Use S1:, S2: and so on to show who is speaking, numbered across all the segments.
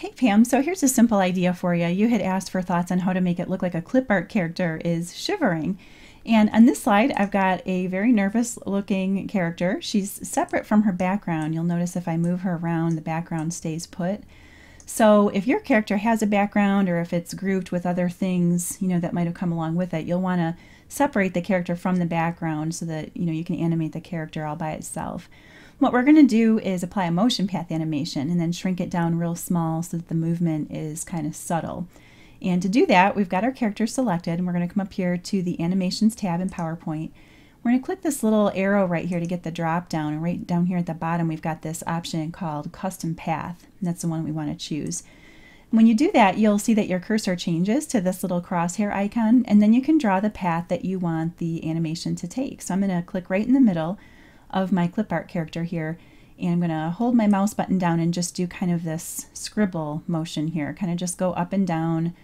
S1: Hey Pam, so here's a simple idea for you. You had asked for thoughts on how to make it look like a clip art character is shivering. And on this slide, I've got a very nervous looking character. She's separate from her background. You'll notice if I move her around, the background stays put. So if your character has a background or if it's grouped with other things, you know, that might have come along with it, you'll want to separate the character from the background so that, you know, you can animate the character all by itself. What we're going to do is apply a motion path animation and then shrink it down real small so that the movement is kind of subtle. And to do that, we've got our character selected and we're going to come up here to the Animations tab in PowerPoint. We're going to click this little arrow right here to get the drop down and right down here at the bottom we've got this option called Custom Path. That's the one we want to choose. When you do that, you'll see that your cursor changes to this little crosshair icon, and then you can draw the path that you want the animation to take. So I'm going to click right in the middle of my clip art character here. And I'm going to hold my mouse button down and just do kind of this scribble motion here. Kind of just go up and down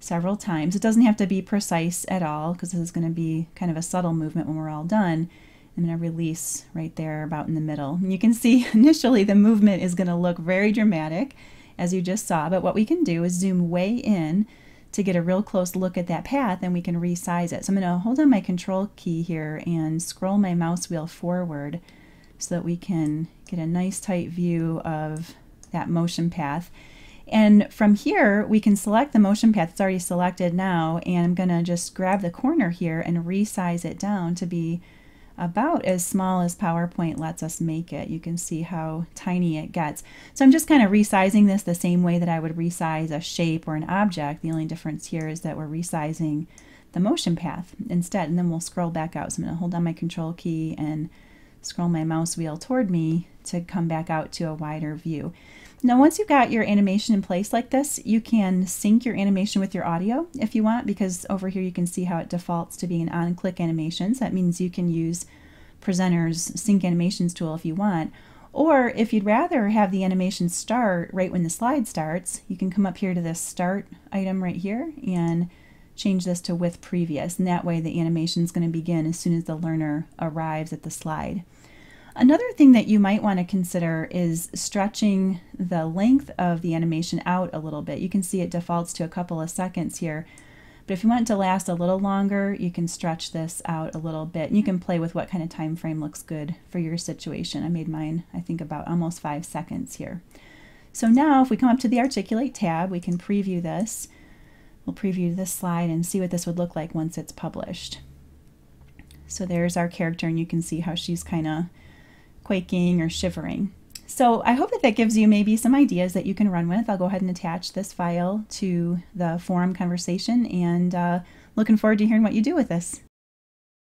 S1: several times. It doesn't have to be precise at all because this is going to be kind of a subtle movement when we're all done. I'm going to release right there about in the middle. And you can see initially the movement is going to look very dramatic as you just saw, but what we can do is zoom way in to get a real close look at that path and we can resize it. So I'm going to hold on my control key here and scroll my mouse wheel forward so that we can get a nice tight view of that motion path. And from here, we can select the motion path. It's already selected now, and I'm going to just grab the corner here and resize it down to be about as small as PowerPoint lets us make it. You can see how tiny it gets. So I'm just kind of resizing this the same way that I would resize a shape or an object. The only difference here is that we're resizing the motion path instead. And then we'll scroll back out. So I'm going to hold down my control key and scroll my mouse wheel toward me to come back out to a wider view. Now once you've got your animation in place like this, you can sync your animation with your audio if you want because over here you can see how it defaults to being on-click animations. That means you can use Presenter's Sync Animations tool if you want. Or if you'd rather have the animation start right when the slide starts, you can come up here to this Start item right here and change this to With Previous. And that way the animation is going to begin as soon as the learner arrives at the slide. Another thing that you might want to consider is stretching the length of the animation out a little bit. You can see it defaults to a couple of seconds here, but if you want it to last a little longer, you can stretch this out a little bit. You can play with what kind of time frame looks good for your situation. I made mine, I think, about almost five seconds here. So now if we come up to the Articulate tab, we can preview this. We'll preview this slide and see what this would look like once it's published. So there's our character, and you can see how she's kind of quaking or shivering. So I hope that that gives you maybe some ideas that you can run with. I'll go ahead and attach this file to the forum conversation and uh, looking forward to hearing what you do with this.